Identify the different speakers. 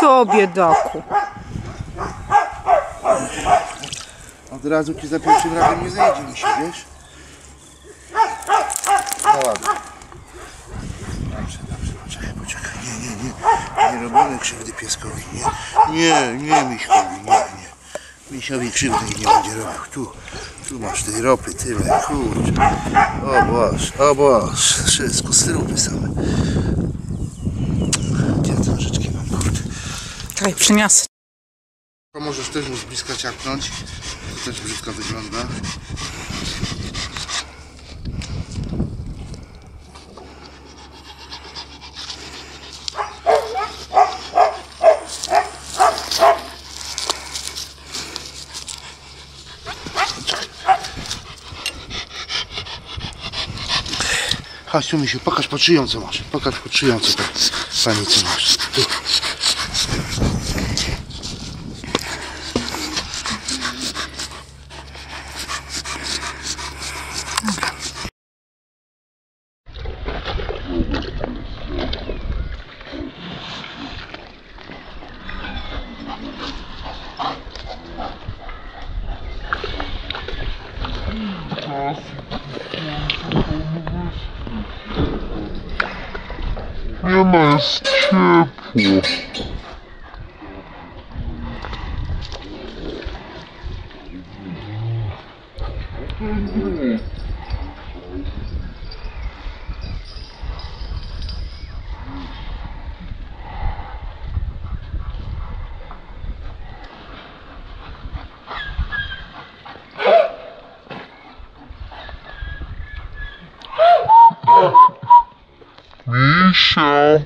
Speaker 1: Co, biedaku?
Speaker 2: Od razu ci za pierwszym razem nie zejdzie mi się, wiesz? No ładnie. Dobrze, dobrze, poczekaj, poczekaj. Nie, nie, nie. Nie robimy krzywdy pieskowi, nie. Nie, nie Miśkowi, nie, nie. Misiowi krzywdy nie będzie robił. Tu, tu masz tej ropy tyle, kurczę. O Boż, o Boż. Wszystko syrupy same.
Speaker 1: Czekaj, przyniosę.
Speaker 2: To możesz też mu z bliska ciapnąć. To też brzydko wygląda. Chodź mi się, pokaż pod co masz. Pokaż pod co tam, pani co masz. Tu.
Speaker 3: You're my staple. Mm-hmm. Michel.